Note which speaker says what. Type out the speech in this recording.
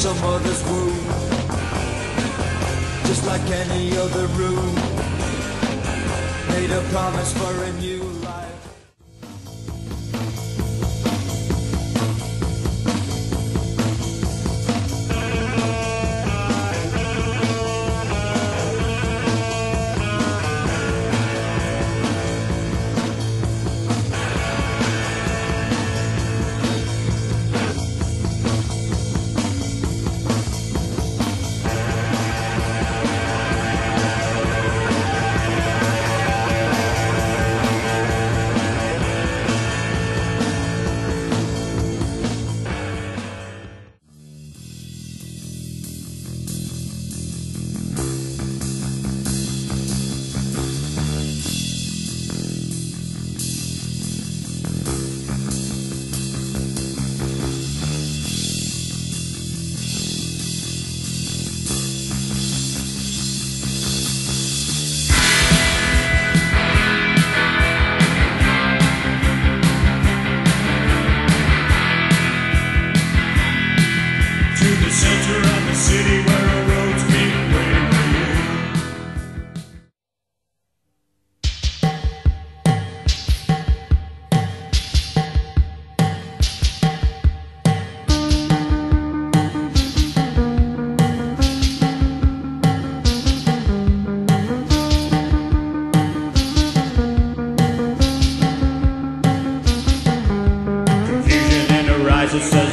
Speaker 1: some others womb Just like any other room. Made a promise for a new
Speaker 2: as it says.